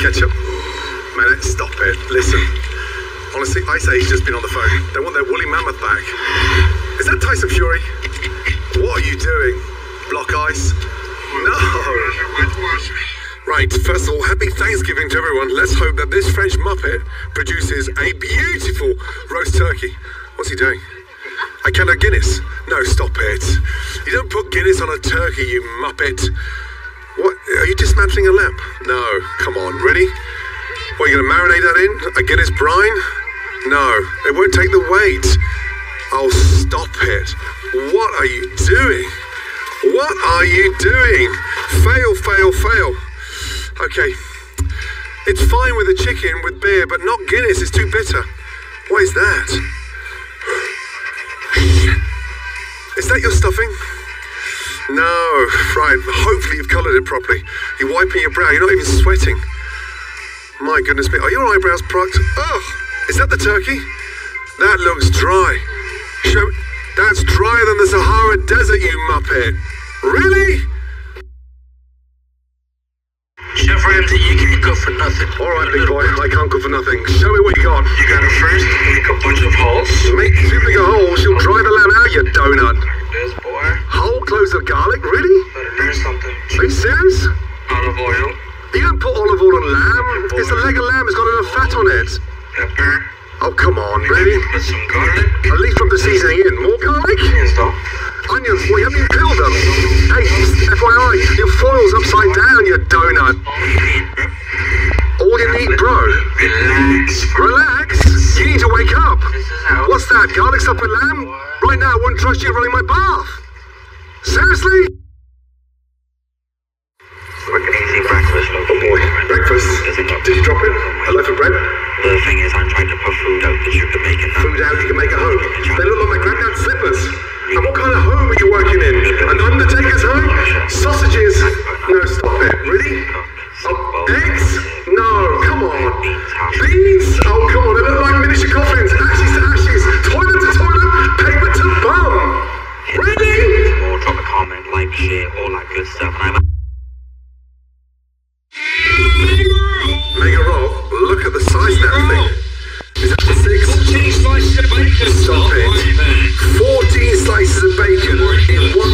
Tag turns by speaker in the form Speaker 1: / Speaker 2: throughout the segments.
Speaker 1: Ketchup. Man, stop it. Listen. Honestly, Ice Age just been on the phone. They want their woolly mammoth back. Is that Tyson Fury? What are you doing? Block ice? No. Right, first of all, happy Thanksgiving to everyone. Let's hope that this French Muppet produces a beautiful roast turkey. What's he doing? I cannot Guinness. No, stop it. You don't put Guinness on a turkey, you Muppet. What? Are you dismantling a lamp? No. Come on, ready? What, are you going to marinate that in? A Guinness brine? No, it won't take the weight. Oh, stop it. What are you doing? What are you doing? Fail, fail, fail. Okay. It's fine with a chicken with beer, but not Guinness. It's too bitter. What is that? Is that your stuffing? No, right. Hopefully you've coloured it properly. You're wiping your brow. You're not even sweating. My goodness me. Are your eyebrows plucked? Ugh. Is that the turkey? That looks dry. Show. That's drier than the Sahara Desert, you muppet. Really? All right, big boy. I can't cook for nothing. Show me what you got.
Speaker 2: You gotta first make a bunch of holes.
Speaker 1: Make too big a hole. She'll drive the lamb out, you donut.
Speaker 2: This boy.
Speaker 1: Whole cloves of garlic? Really?
Speaker 2: Better learn something.
Speaker 1: Are you serious?
Speaker 2: Olive oil,
Speaker 1: You don't put olive oil on lamb. It's a leg of lamb. It's got enough fat on it.
Speaker 2: pepper,
Speaker 1: Oh, come on, really?
Speaker 2: put some garlic.
Speaker 1: At least from the seasoning in. More garlic?
Speaker 2: Onions though.
Speaker 1: Onions, well, haven't you peeled them? Hey, FYI, your foil's upside down, you donut. All you need, bro.
Speaker 2: Relax.
Speaker 1: Relax. You need to wake up.
Speaker 2: This is how.
Speaker 1: What's that? Garlic with lamb? Right now, I wouldn't trust you running my bath. Seriously?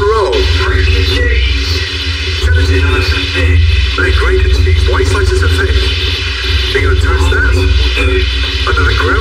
Speaker 1: Roll. They're grated cheese. White slices are thick. Are you gonna toast that? Under the grill,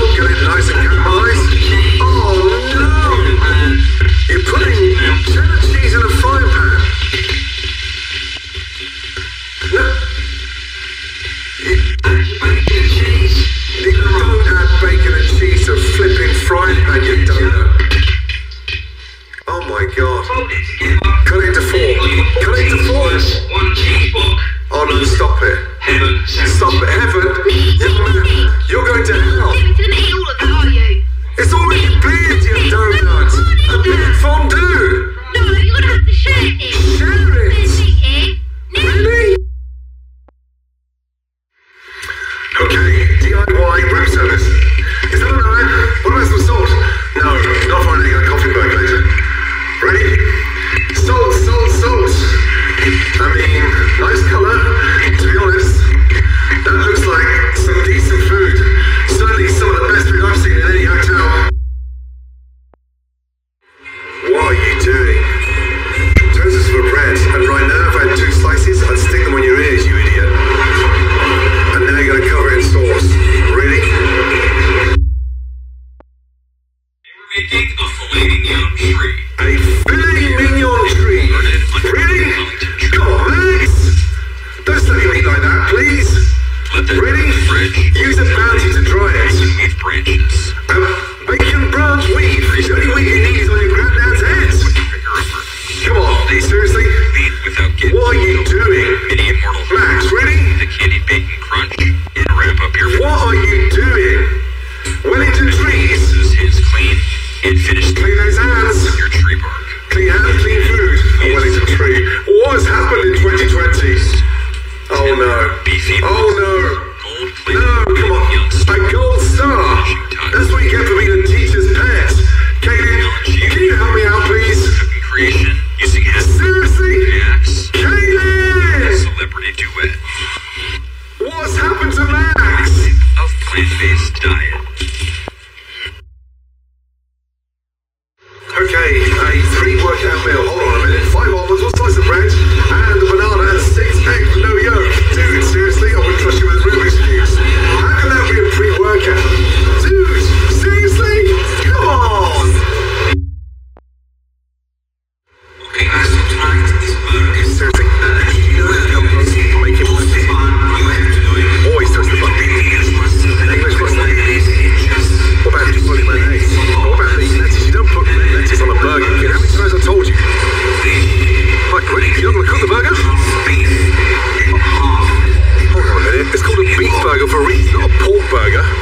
Speaker 2: branches.
Speaker 1: Um, bacon branch weed. The only weed you need is on your granddad's
Speaker 2: over.
Speaker 1: Come on, seriously?
Speaker 2: Beat without getting.
Speaker 1: What are you doing?
Speaker 2: Mini immortal.
Speaker 1: Max, really?
Speaker 2: The candy bacon crunch. And wrap up your
Speaker 1: What are you doing? Wellington trees.
Speaker 2: This is his clean and finished
Speaker 1: pork burger.